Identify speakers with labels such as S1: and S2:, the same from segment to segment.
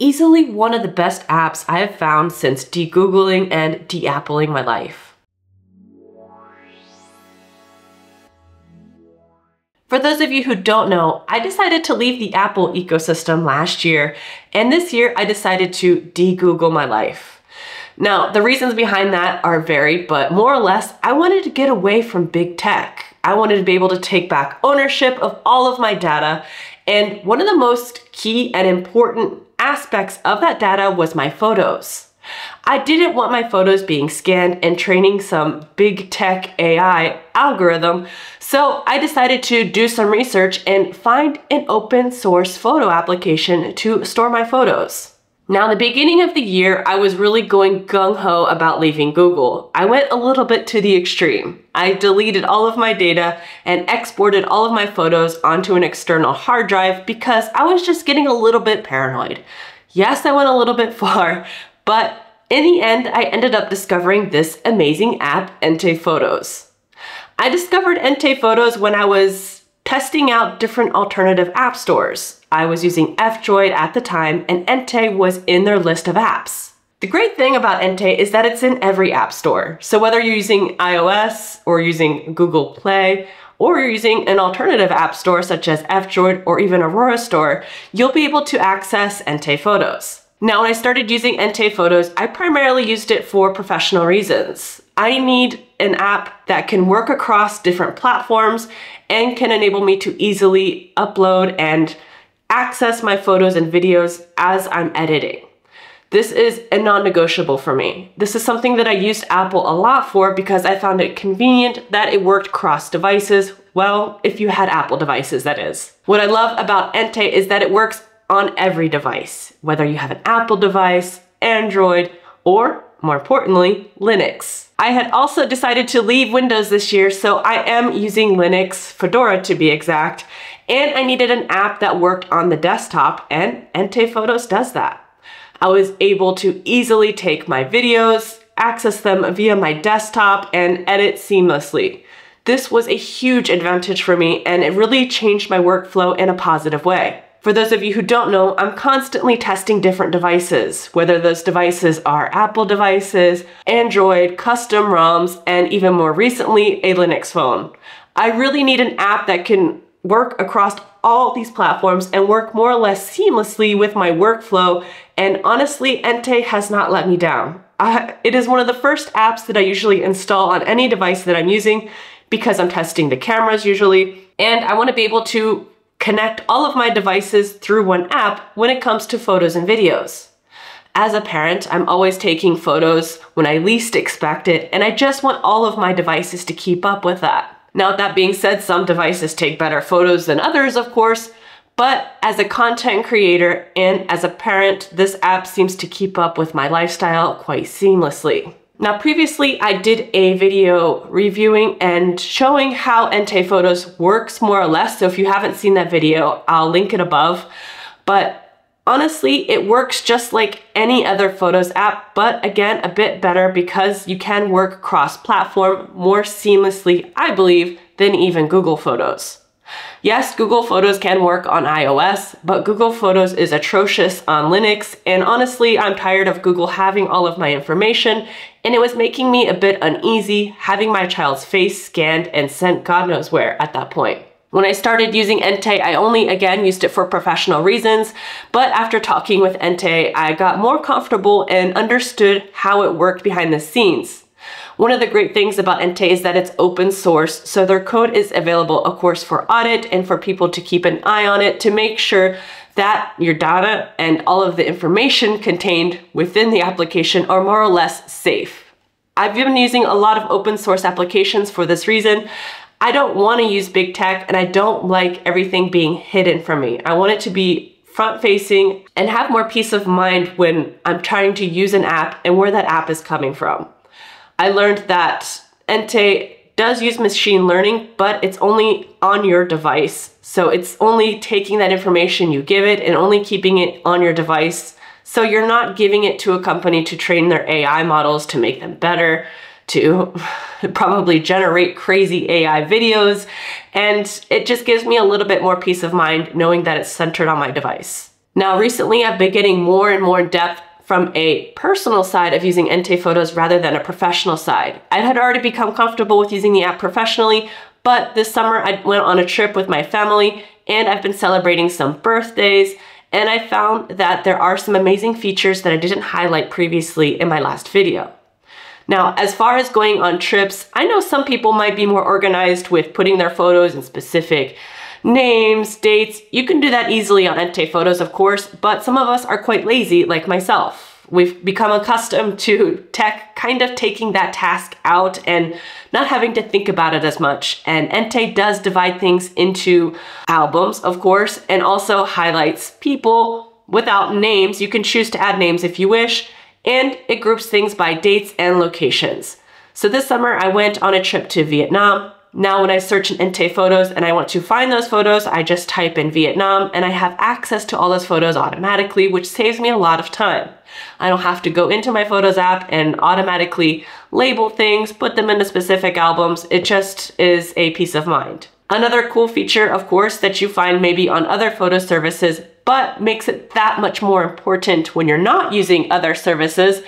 S1: easily one of the best apps I have found since de-googling and de-appling my life. For those of you who don't know, I decided to leave the Apple ecosystem last year, and this year I decided to de-Google my life. Now, the reasons behind that are varied, but more or less, I wanted to get away from big tech. I wanted to be able to take back ownership of all of my data, and one of the most key and important aspects of that data was my photos. I didn't want my photos being scanned and training some big tech AI algorithm, so I decided to do some research and find an open source photo application to store my photos. Now, in the beginning of the year, I was really going gung-ho about leaving Google. I went a little bit to the extreme. I deleted all of my data and exported all of my photos onto an external hard drive because I was just getting a little bit paranoid. Yes, I went a little bit far, but in the end, I ended up discovering this amazing app, Ente Photos. I discovered Ente Photos when I was testing out different alternative app stores. I was using F-Droid at the time and Ente was in their list of apps. The great thing about Ente is that it's in every app store. So whether you're using iOS or using Google Play, or you're using an alternative app store such as F-Droid or even Aurora Store, you'll be able to access Ente Photos. Now, when I started using Ente Photos, I primarily used it for professional reasons. I need an app that can work across different platforms and can enable me to easily upload and access my photos and videos as I'm editing. This is a non-negotiable for me. This is something that I used Apple a lot for because I found it convenient that it worked cross devices. Well, if you had Apple devices, that is. What I love about Ente is that it works on every device, whether you have an Apple device, Android, or more importantly, Linux. I had also decided to leave Windows this year, so I am using Linux, Fedora to be exact, and I needed an app that worked on the desktop, and Ente Photos does that. I was able to easily take my videos, access them via my desktop, and edit seamlessly. This was a huge advantage for me, and it really changed my workflow in a positive way. For those of you who don't know, I'm constantly testing different devices, whether those devices are Apple devices, Android, custom ROMs, and even more recently, a Linux phone. I really need an app that can work across all these platforms and work more or less seamlessly with my workflow, and honestly, Ente has not let me down. I, it is one of the first apps that I usually install on any device that I'm using because I'm testing the cameras usually, and I want to be able to connect all of my devices through one app when it comes to photos and videos. As a parent, I'm always taking photos when I least expect it, and I just want all of my devices to keep up with that. Now, that being said, some devices take better photos than others, of course, but as a content creator and as a parent, this app seems to keep up with my lifestyle quite seamlessly. Now previously I did a video reviewing and showing how Ente Photos works more or less. So if you haven't seen that video, I'll link it above. But honestly, it works just like any other Photos app, but again, a bit better because you can work cross-platform more seamlessly, I believe, than even Google Photos. Yes, Google Photos can work on iOS, but Google Photos is atrocious on Linux, and honestly, I'm tired of Google having all of my information, and it was making me a bit uneasy having my child's face scanned and sent God knows where at that point. When I started using Ente, I only again used it for professional reasons, but after talking with Ente, I got more comfortable and understood how it worked behind the scenes. One of the great things about Ente is that it's open source, so their code is available, of course, for audit and for people to keep an eye on it to make sure that your data and all of the information contained within the application are more or less safe. I've been using a lot of open source applications for this reason. I don't want to use big tech and I don't like everything being hidden from me. I want it to be front facing and have more peace of mind when I'm trying to use an app and where that app is coming from. I learned that Ente does use machine learning, but it's only on your device. So it's only taking that information you give it and only keeping it on your device. So you're not giving it to a company to train their AI models to make them better, to probably generate crazy AI videos. And it just gives me a little bit more peace of mind knowing that it's centered on my device. Now, recently I've been getting more and more in depth from a personal side of using Ente Photos rather than a professional side. I had already become comfortable with using the app professionally, but this summer I went on a trip with my family and I've been celebrating some birthdays and I found that there are some amazing features that I didn't highlight previously in my last video. Now, as far as going on trips, I know some people might be more organized with putting their photos in specific names, dates. You can do that easily on Ente Photos, of course, but some of us are quite lazy, like myself. We've become accustomed to tech kind of taking that task out and not having to think about it as much. And Ente does divide things into albums, of course, and also highlights people without names. You can choose to add names if you wish, and it groups things by dates and locations. So this summer I went on a trip to Vietnam now when I search in Ente Photos and I want to find those photos, I just type in Vietnam and I have access to all those photos automatically, which saves me a lot of time. I don't have to go into my Photos app and automatically label things, put them into specific albums. It just is a peace of mind. Another cool feature, of course, that you find maybe on other photo services, but makes it that much more important when you're not using other services,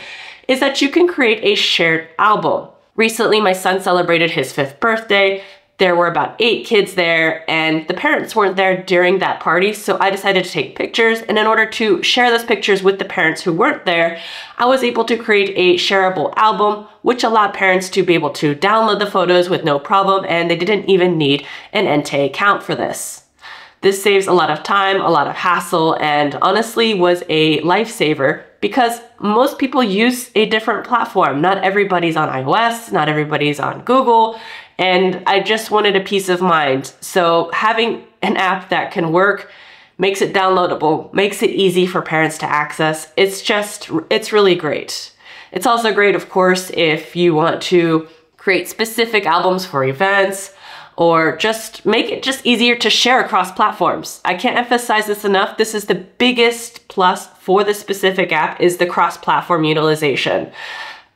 S1: is that you can create a shared album. Recently, my son celebrated his fifth birthday. There were about eight kids there, and the parents weren't there during that party, so I decided to take pictures. And in order to share those pictures with the parents who weren't there, I was able to create a shareable album, which allowed parents to be able to download the photos with no problem, and they didn't even need an Ente account for this. This saves a lot of time, a lot of hassle, and honestly was a lifesaver because most people use a different platform. Not everybody's on iOS, not everybody's on Google, and I just wanted a peace of mind. So having an app that can work makes it downloadable, makes it easy for parents to access. It's just, it's really great. It's also great, of course, if you want to create specific albums for events, or just make it just easier to share across platforms. I can't emphasize this enough. This is the biggest plus for this specific app is the cross-platform utilization.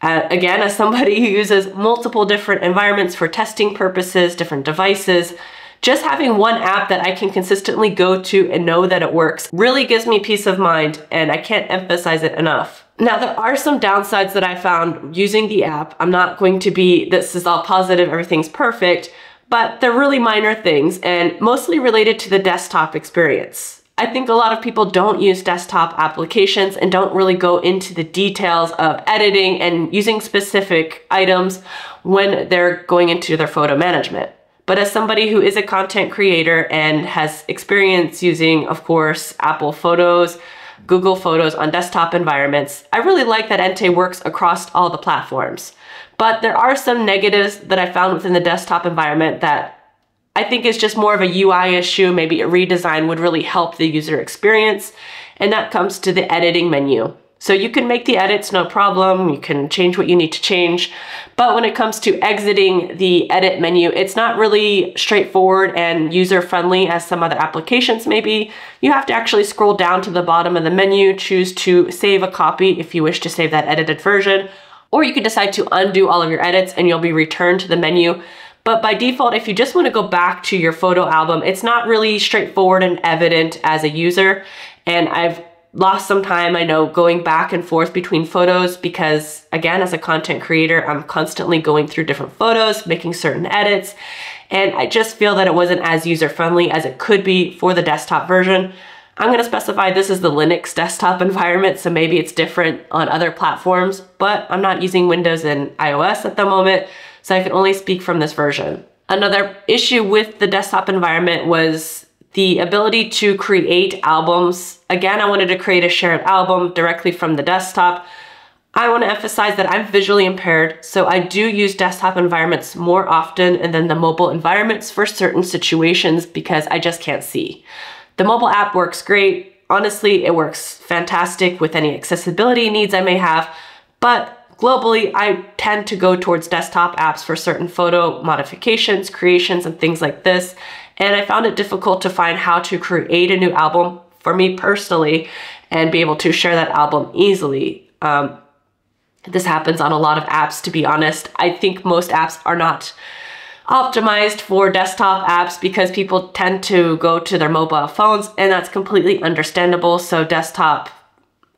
S1: Uh, again, as somebody who uses multiple different environments for testing purposes, different devices, just having one app that I can consistently go to and know that it works really gives me peace of mind and I can't emphasize it enough. Now, there are some downsides that I found using the app. I'm not going to be, this is all positive, everything's perfect, but they're really minor things and mostly related to the desktop experience. I think a lot of people don't use desktop applications and don't really go into the details of editing and using specific items when they're going into their photo management. But as somebody who is a content creator and has experience using, of course, Apple Photos, Google Photos on desktop environments, I really like that Ente works across all the platforms. But there are some negatives that I found within the desktop environment that I think is just more of a UI issue. Maybe a redesign would really help the user experience. And that comes to the editing menu. So you can make the edits, no problem. You can change what you need to change. But when it comes to exiting the edit menu, it's not really straightforward and user-friendly as some other applications may be. You have to actually scroll down to the bottom of the menu, choose to save a copy if you wish to save that edited version, or you can decide to undo all of your edits and you'll be returned to the menu. But by default, if you just want to go back to your photo album, it's not really straightforward and evident as a user. And I've lost some time, I know, going back and forth between photos because, again, as a content creator, I'm constantly going through different photos, making certain edits, and I just feel that it wasn't as user-friendly as it could be for the desktop version. I'm gonna specify this is the Linux desktop environment, so maybe it's different on other platforms, but I'm not using Windows and iOS at the moment, so I can only speak from this version. Another issue with the desktop environment was the ability to create albums. Again, I wanted to create a shared album directly from the desktop. I want to emphasize that I'm visually impaired, so I do use desktop environments more often than the mobile environments for certain situations because I just can't see. The mobile app works great. Honestly, it works fantastic with any accessibility needs I may have, but globally, I tend to go towards desktop apps for certain photo modifications, creations, and things like this. And I found it difficult to find how to create a new album for me personally and be able to share that album easily. Um, this happens on a lot of apps, to be honest. I think most apps are not optimized for desktop apps because people tend to go to their mobile phones and that's completely understandable. So desktop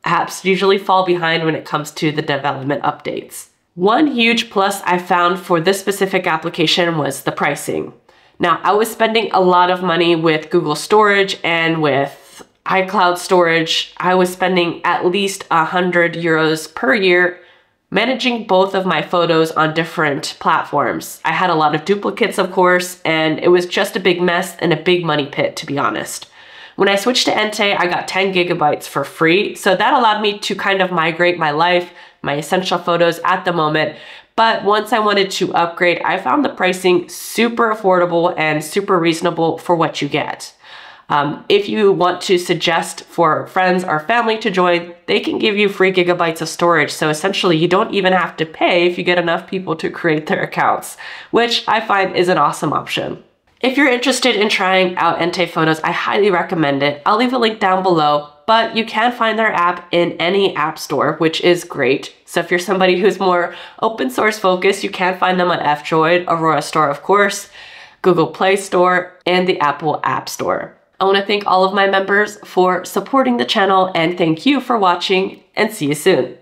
S1: apps usually fall behind when it comes to the development updates. One huge plus I found for this specific application was the pricing. Now, I was spending a lot of money with Google Storage and with iCloud storage. I was spending at least 100 euros per year managing both of my photos on different platforms. I had a lot of duplicates, of course, and it was just a big mess and a big money pit, to be honest. When I switched to Ente, I got 10 gigabytes for free, so that allowed me to kind of migrate my life, my essential photos at the moment. But once I wanted to upgrade, I found the pricing super affordable and super reasonable for what you get. Um, if you want to suggest for friends or family to join, they can give you free gigabytes of storage. So essentially, you don't even have to pay if you get enough people to create their accounts, which I find is an awesome option. If you're interested in trying out Ente Photos, I highly recommend it. I'll leave a link down below, but you can find their app in any app store, which is great. So if you're somebody who's more open source focused, you can find them on F-Droid, Aurora Store, of course, Google Play Store, and the Apple App Store. I want to thank all of my members for supporting the channel and thank you for watching and see you soon.